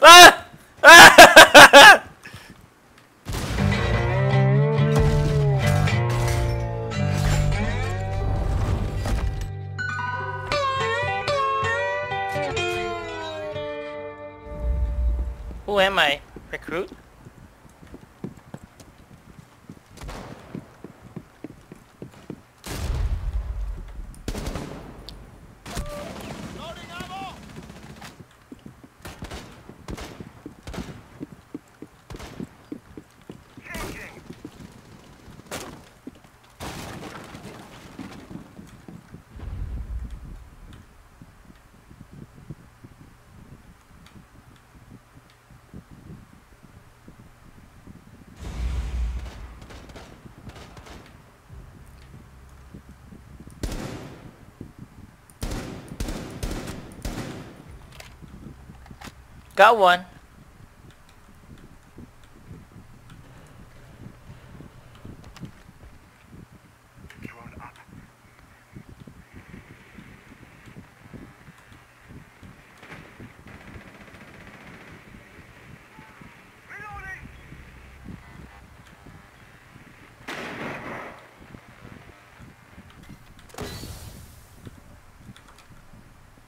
Ah! Got one.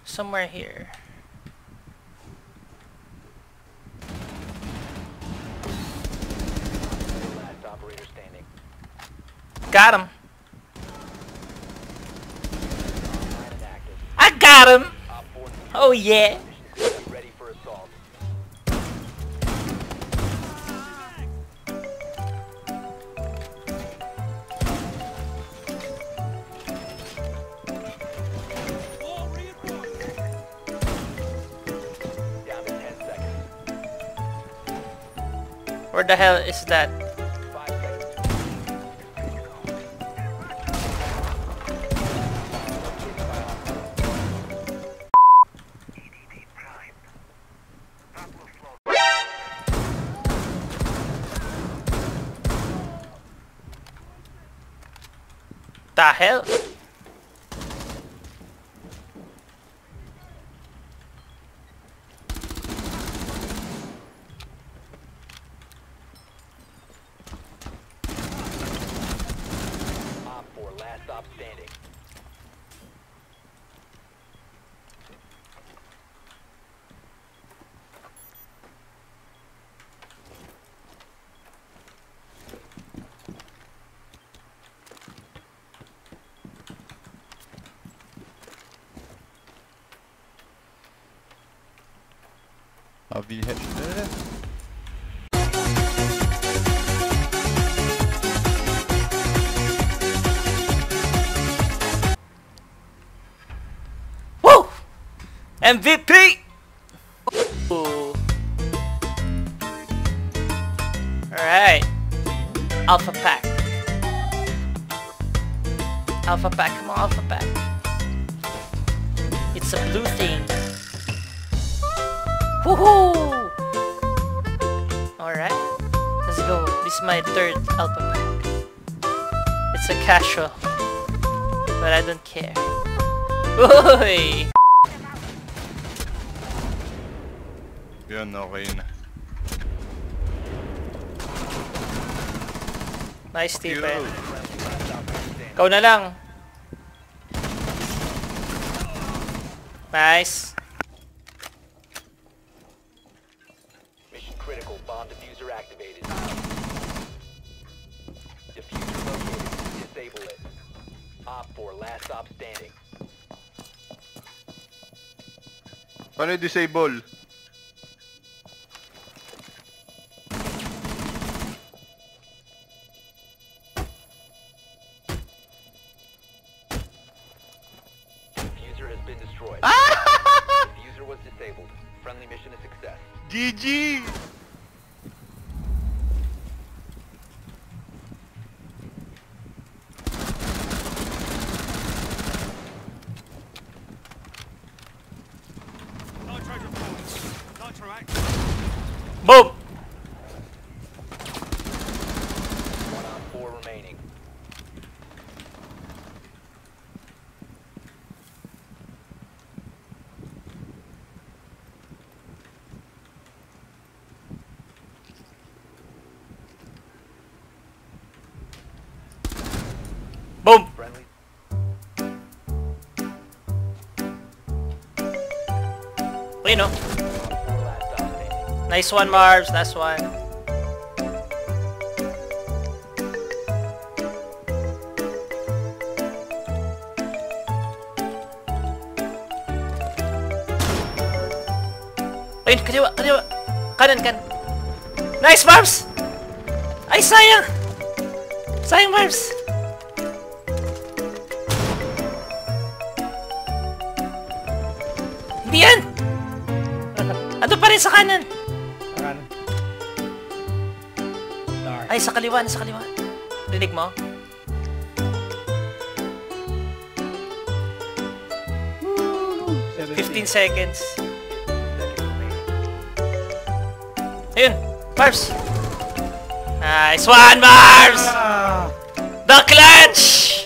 Somewhere here. Last operator standing. Got him. I got him. Oh yeah. ready for assault. Down to 10 seconds. Where the hell is that? The hell? Op 4 last stop standing. Händer det? Woo! MVP! Alright. Alpha pack. Alpha pack, come on, alpha pack. It's a blue thing. Is my third alpha pack. It's a casual. But I don't care. Uy! Yun, okay na. Nice, Stephen. Yo. Ikaw na lang. Nice. Mission critical. Bomb defuser activated. Disable it. Op 4 last stop standing. Paano disable? Defuser has been destroyed. Defuser was disabled. Friendly mission a success. GG! Stop standing. Nice one, Marbs. Last one. Ayun, kaliwa, kaliwa. Kanan, kan. Nice, Marbs! Ay, sayang! Sayang, Marbs! Hindi yan! Ano pa rin sa kanan? Kanan. Dark. Ay, sa kaliwa, sa kaliwa. Rinig mo? 15 seconds. Ayun, Marbs! Nice one, Marbs! Ah! The clutch!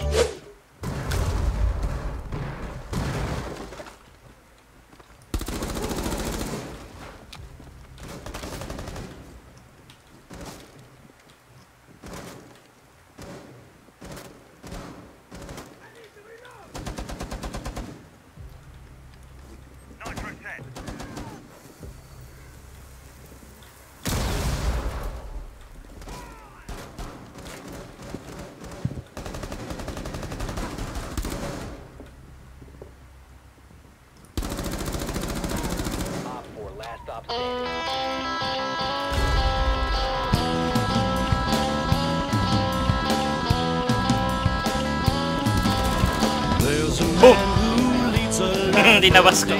Dinabas ko.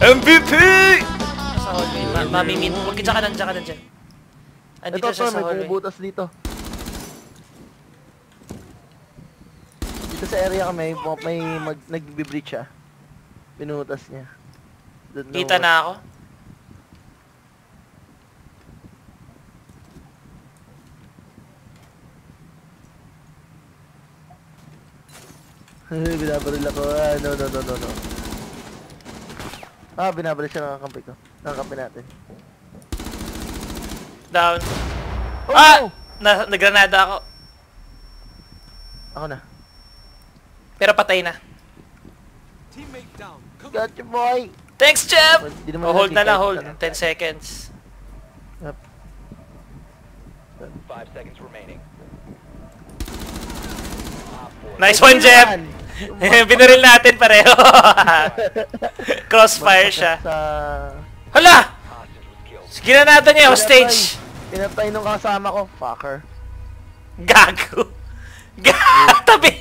MVP! Sa hallway. Ma mamimit. Huwag ka dyan ka dyan ka nan dyan. Andito Ito, siya sa may hallway. pumubutas dito. Dito sa area kami, may, may mag, nag-breach siya. Pinutas niya. Kita na ako. binabaril ako. Ah, no, no, no, no, no. Ah, binabaril siya ng kakampi ko. Ng kampi natin. Down. Oh, ah! no! Na, nagranada ako. Ako na. Pero patay na. Gotcha, boy! Thanks, Jeff! Well, di naman Oh, hold na lang, hold. Ano? 10 seconds. Yep. 5 seconds remaining. Op 4, Nice one, Jeff! Binaril natin pareho. Crossfire siya. Sa... Hala! hostage was killed. Ginanada niya yung stage. Pinatay nung kasama ko. Fucker. Gago. Gago. Tabi.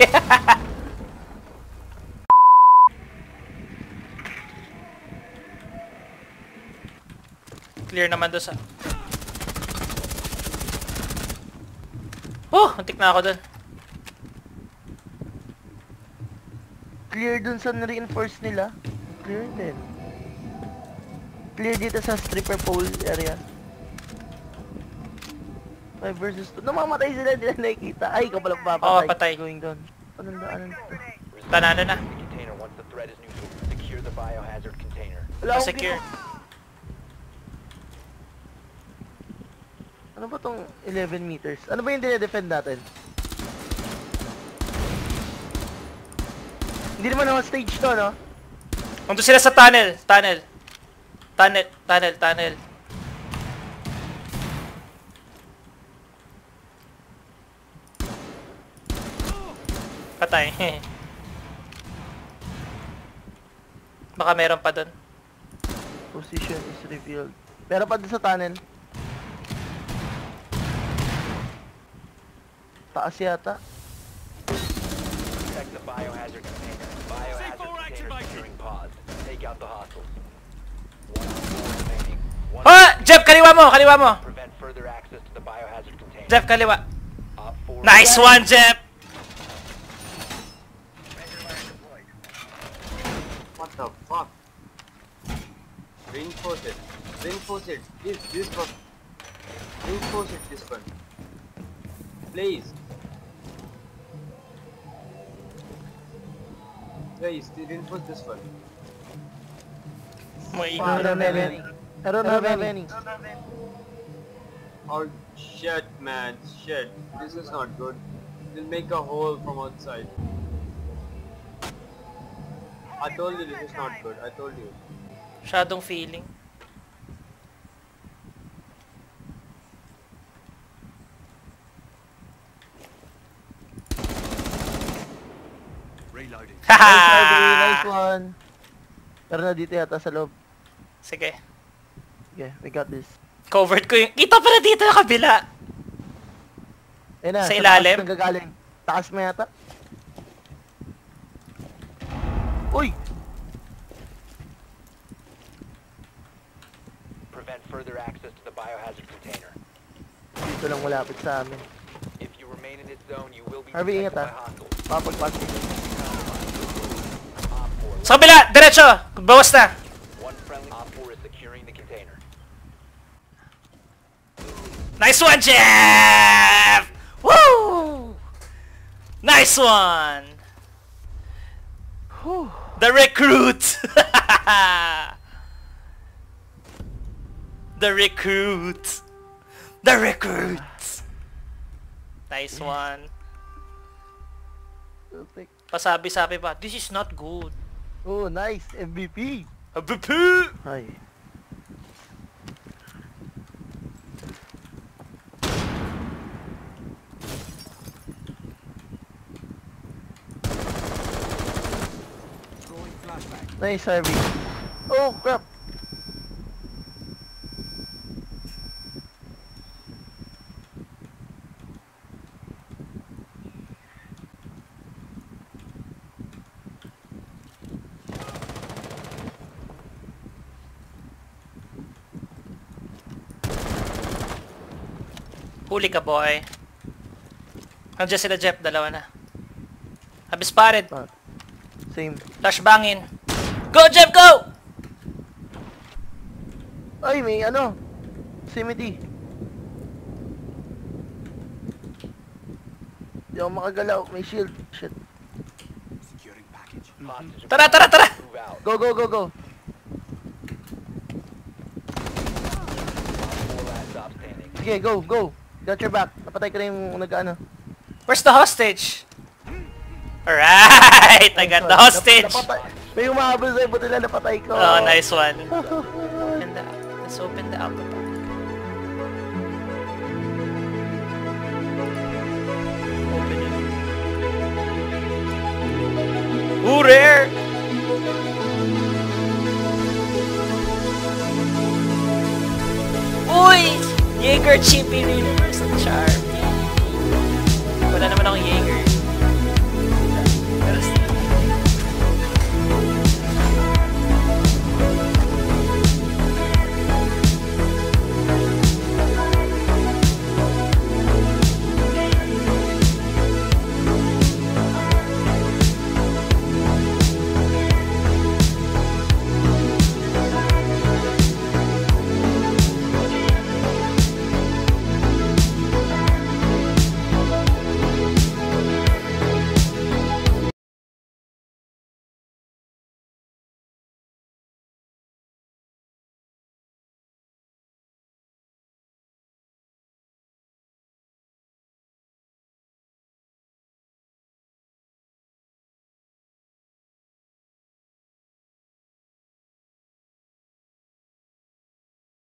Clear naman doon sa... Oh, antik na ako doon. Clear dun sa reinforce nila. Clear din. Clear dito sa stripper pole area. 5 versus 2. Namamatay sila, hindi na nakikita. Ay, ikaw pala papatay. Oo, patay. Going down. Anong daanan to? Tanano na. Container once the threat is neutral. Secure the biohazard container. Wala akong Secure. Ano ba tong 11 meters? Ano ba yung dinedefend natin? Hindi naman naman stage to, no? Nandun sila sa tunnel. Tunnel. Tunnel. Tunnel. Tunnel. Patay. Baka meron pa doon. Position is revealed. Pero pa doon sa tunnel. Taas yata. Protect the biohazard container. Biohazard container securing pods. Take out the hostiles. One op four remaining. One Ah! Jeff, kaliwa mo! Kaliwa mo! prevent further access to the biohazard container. Jeff, kaliwa. Op 4 Nice one, Jeff! What the fuck? Reinforce it. Reinforce it. This this one. Reinforce it this one. Please. Guys, reinforce this one. May I don't have any. I don't have any. Oh shit man, shit. This is not good. We'll make a hole from outside. I told you this is not good. I told you. Masyadong feeling. Nice, Harvey. Haha! Nice one. Pero na dito yata sa loob. Sige. Okay, we got this. Covered ko yung... Kita pala dito yung kabila. Ayun na, Sa taas ilalim? nanggagaling. Taas mo yata. Uy! Prevent further access to the biohazard container. Dito lang malapit sa amin. If you remain in this zone, you will be Harvey, ingat, by ah. hostiles. Papagpasok. Op 4, Sa kabila! Diretso! Bawas na! one friendly Op 4 is securing the container. Nice one, Jeff! Woo! Nice one! Whew. The recruit! the recruit! The recruit! Nice one. Pasabi-sabi pa, this is not good. Oh, nice. MVP. MVP! Ay. Nice, Harvey. Oh, crap. Huli ka, boy. Nandiyan sila, Jeff. Dalawa na. Habis pared. Same. Flash bangin. Go, Jeff, go! Ay, may ano. Simity. Di ako makagalaw. May shield. Shit. Tara, tara, tara! Go, go, go, go. Sige, go, go. Got your back. Napatay ka na yung nag-ano. Where's the hostage? Alright! I got the hostage! May umahabol sa'yo. Buti lang napatay ko. Oh, nice one. Open the, let's open the alpha pack. Open it. Ooh, rare! Jaeger Chippy Universal Charm. Wala naman akong Jaeger.